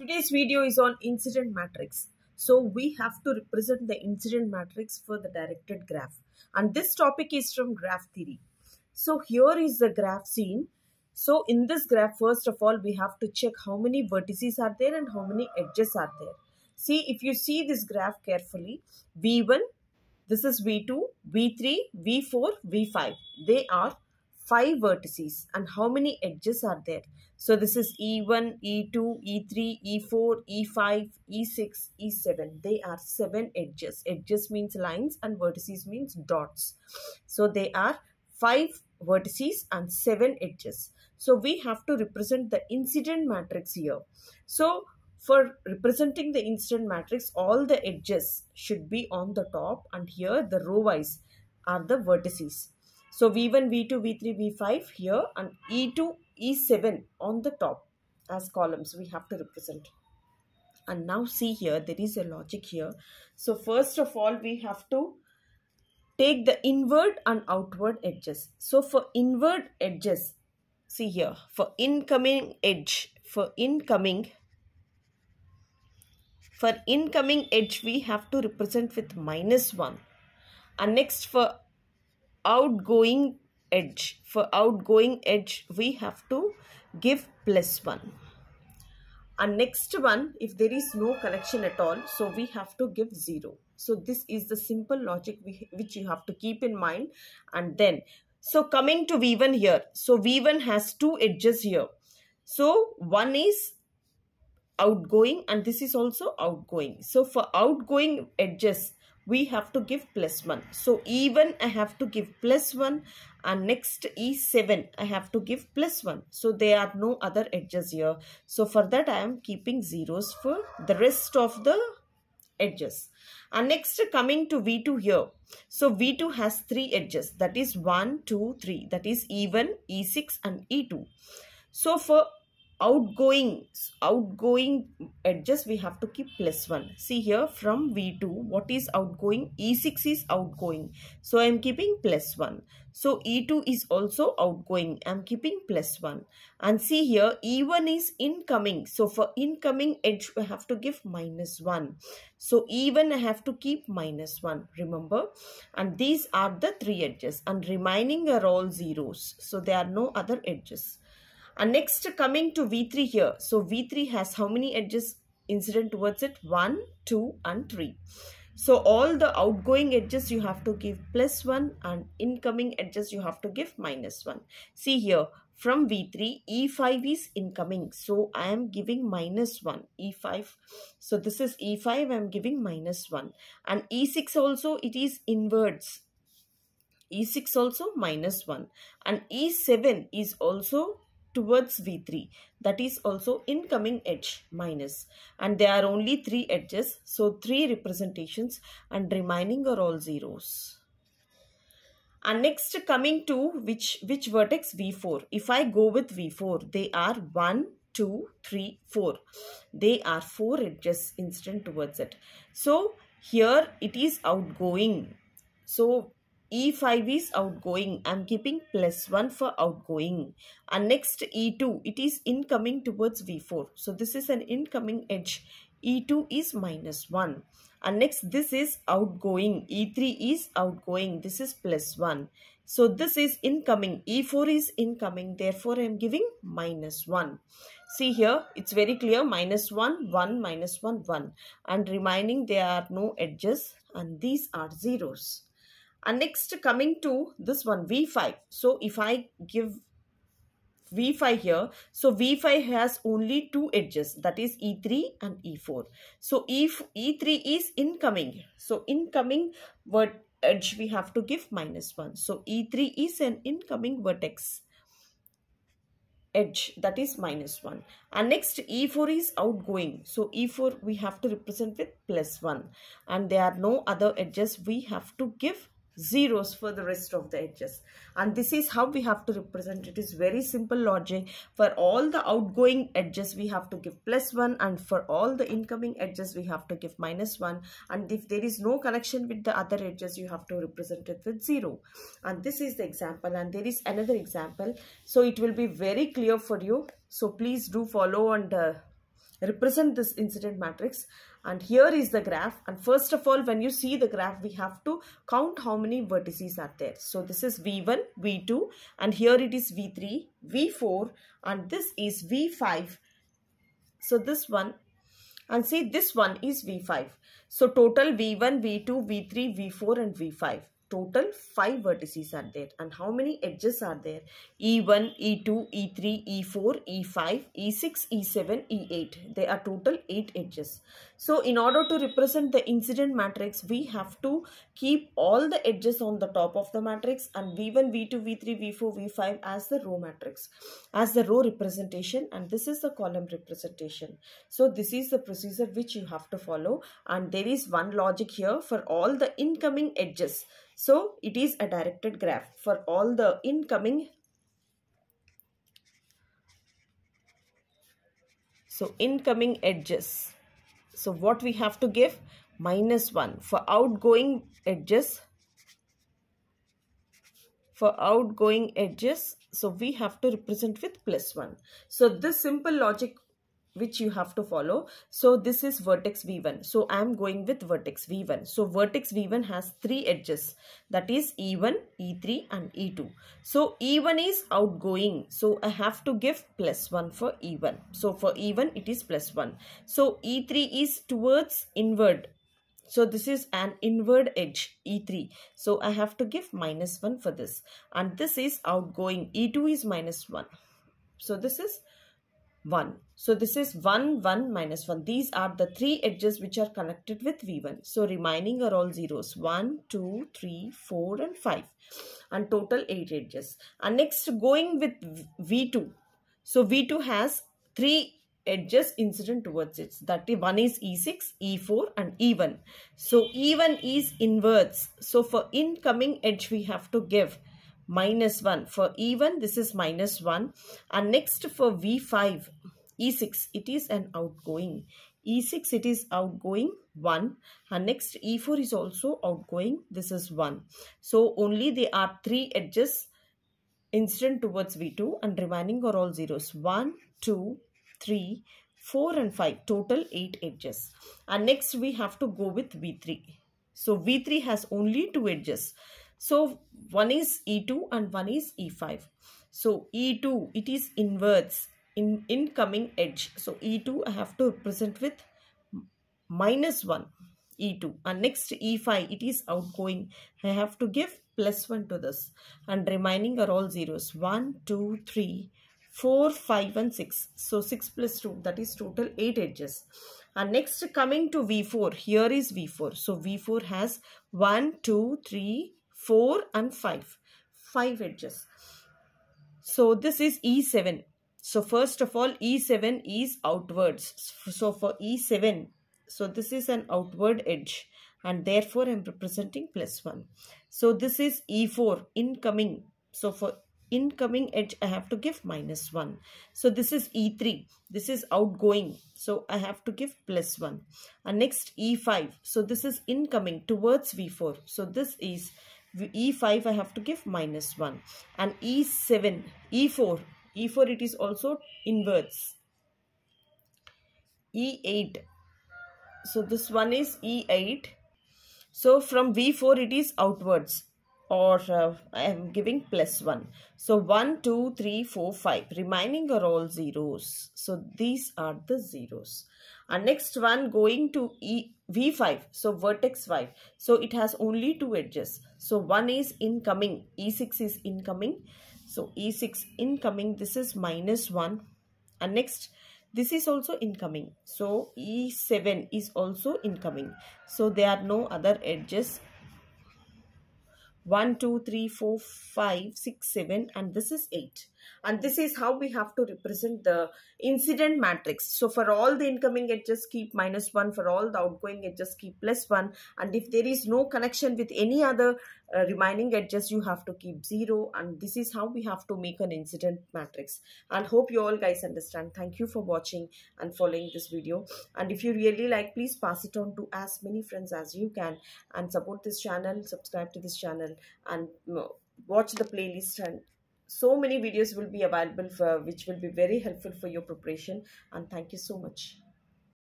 Today's video is on incidence matrix. So we have to represent the incidence matrix for the directed graph. And this topic is from graph theory. So here is the graph seen. So in this graph, first of all, we have to check how many vertices are there and how many edges are there. See, if you see this graph carefully, V1, this is V2, V3, V4, V5. They are five vertices and how many edges are there? So this is E1, E2, E3, E4, E5, E6, E7. They are seven edges. Edges means lines and vertices means dots. So they are five vertices and seven edges. So we have to represent the incidence matrix here. So for representing the incidence matrix, all the edges should be on the top and here the row wise are the vertices. So V1, V2, V3, V5 here and E2, E7 on the top as columns we have to represent. And now see here, there is a logic here. So first of all, we have to take the inward and outward edges. So for inward edges, see here, for incoming edge, for incoming, for incoming edge, we have to represent with minus 1. And next for outgoing edge. For outgoing edge we have to give plus 1 and next one if there is no connection at all so we have to give 0 so this is the simple logic we, which you have to keep in mind. And then so coming to v1 here. So v1 has two edges here. So one is outgoing and this is also outgoing. So for outgoing edges we have to give plus 1. So E1 I have to give plus 1 and next E7 I have to give plus 1. So there are no other edges here. So for that I am keeping zeros for the rest of the edges. And next coming to V2 here. So V2 has three edges that is 1, 2, 3 that is E1, E6 and E2. So for outgoing outgoing edges we have to keep plus 1 see here from v2 what is outgoing? E6 is outgoing. So i am keeping plus 1 so e2 is also outgoing. I am keeping plus 1 and see here e1 is incoming. So for incoming edge we have to give minus 1 so e1 i have to keep minus 1 remember? And these are the three edges. And remaining are all zeros. So there are no other edges and next coming to V3 here. So V3 has how many edges incident towards it? 1, 2 and 3. So all the outgoing edges you have to give plus 1 and incoming edges you have to give minus 1. See here from V3 E5 is incoming. So I am giving minus 1 E5. So this is E5 I am giving minus 1 and E6 also it is inwards. E6 also minus 1 and E7 is also towards V3 that is also incoming edge minus. And there are only three edges so three representations and remaining are all zeros. And next coming to which which vertex? V4 if i go with v4 they are 1 2 3 4 they are four edges incident towards it. So here it is outgoing. So E5 is outgoing. I'm keeping plus 1 for outgoing. And next E2, it is incoming towards V4. So this is an incoming edge. E2 is minus 1. And next this is outgoing. E3 is outgoing. This is plus 1. So this is incoming. E4 is incoming. Therefore, I am giving minus 1. See here, it's very clear. Minus 1, 1, minus 1, 1. And remaining, there are no edges. And these are zeros and next coming to this one v5 so if i give v5 here so v5 has only two edges. That is e3 and e4 so if e3 is incoming so incoming word edge we have to give minus 1 so e3 is an incoming vertex edge. That is minus 1 and next e4 is outgoing. So e4 we have to represent with plus 1 and there are no other edges we have to give zeros for the rest of the edges. And this is how we have to represent. It is very simple logic. For all the outgoing edges we have to give plus one and for all the incoming edges we have to give minus one. And if there is no connection with the other edges you have to represent it with zero. And this is the example and there is another example. So it will be very clear for you. So please do follow and uh, represent this incidence matrix. And here is the graph. And first of all when you see the graph we have to count how many vertices are there. So this is v1 v2 and here it is v3 v4 and this is v5 so this one and see this one is v5 so total v1 v2 v3 v4 and v5 total 5 vertices are there. And how many edges are there? E1 e2 e3 e4 e5 e6 e7 e8 they are total 8 edges so in order to represent the incidence matrix we have to keep all the edges on the top of the matrix and v1 v2 v3 v4 v5 as the row matrix as the row representation and this is the column representation so this is the procedure which you have to follow and there is one logic here for all the incoming edges so it is a directed graph for all the incoming. So incoming edges. So what we have to give? Minus 1. For outgoing edges, for outgoing edges, so we have to represent with plus 1. So this simple logic which you have to follow. So this is vertex V1. So I am going with vertex V1. So vertex V1 has three edges that is E1, E3 and E2. So E1 is outgoing. So I have to give plus 1 for E1. So for E1 it is plus 1. So E3 is towards inward. So this is an inward edge E3. So I have to give minus 1 for this. And this is outgoing. E2 is minus 1. So this is 1. So this is 1, 1, minus 1. These are the three edges which are connected with V1. So remaining are all zeros. 1, 2, 3, 4 and 5. And total 8 edges. And next going with V2. So V2 has 3 edges incident towards it. That one is E6, E4 and E1. So E1 is inwards. So for incoming edge we have to give minus 1. For E1, this is minus 1. And next for V5, E6, it is an outgoing. E6, it is outgoing 1. And next E4 is also outgoing. This is 1. So only there are 3 edges incident towards V2 and remaining are all zeros. 1, 2, 3, 4 and 5. Total 8 edges. And next we have to go with V3. So V3 has only 2 edges. So one is E2 and one is E5. So E2, it is inwards in incoming edge. So E2 I have to represent with minus 1 E2 and next E5 it is outgoing. I have to give plus 1 to this and remaining are all zeros. 1, 2, 3, 4, 5 and 6. So 6 plus 2 that is total 8 edges. And next coming to V4 here is V4. So V4 has 1, 2, 3, 4 and 5. 5 edges. So this is E7. So first of all E7 is outwards. So for E7, so this is an outward edge and therefore I am representing plus 1. So this is E4 incoming. So for incoming edge I have to give minus 1. So this is E3. This is outgoing. So I have to give plus 1. And next E5. So this is incoming towards V4. So this is e5 I have to give minus 1 and e7 e4 e4 it is also inverse e8 so this one is e8 so from v4 it is outwards or uh, I am giving plus 1. So 1, 2, 3, 4, 5. Remaining are all zeros. So these are the zeros and next one going to e v5 so vertex 5 so it has only two edges. So one is incoming e6 is incoming. So e6 incoming this is minus 1 and next this is also incoming. So e7 is also incoming. So there are no other edges. 1 2 3 4 5 6 7 and this is 8 and this is how we have to represent the incidence matrix. So for all the incoming edges keep minus 1 for all the outgoing edges keep plus 1 and if there is no connection with any other uh, remaining edges you have to keep 0 and this is how we have to make an incidence matrix. And hope you all guys understand. Thank you for watching and following this video. And if you really like please pass it on to as many friends as you can. And support this channel subscribe to this channel and watch the playlist and so many videos will be available for which will be very helpful for your preparation. And thank you so much